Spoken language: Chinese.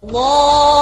我。